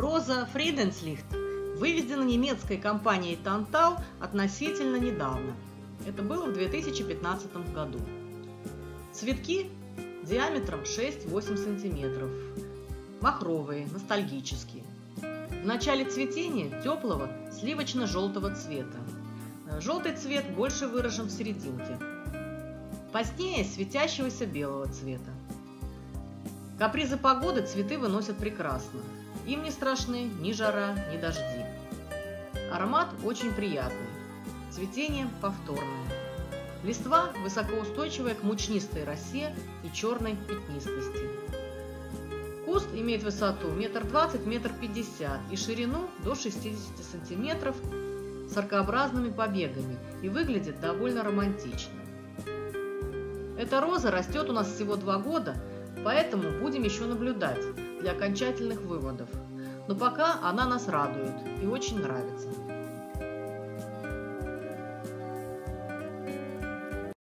Роза Фриденслихт выведена немецкой компанией Тантал относительно недавно. Это было в 2015 году. Цветки диаметром 6-8 сантиметров. Махровые, ностальгические. В начале цветения теплого сливочно-желтого цвета. Желтый цвет больше выражен в серединке. Позднее светящегося белого цвета. Капризы погоды цветы выносят прекрасно. Им не страшны ни жара, ни дожди. Аромат очень приятный. Цветение повторное. Листва высокоустойчивая к мучнистой росе и черной пятнистости. Куст имеет высоту метр двадцать, метр пятьдесят и ширину до 60 сантиметров с аркообразными побегами и выглядит довольно романтично. Эта роза растет у нас всего два года, поэтому будем еще наблюдать для окончательных выводов. Но пока она нас радует и очень нравится.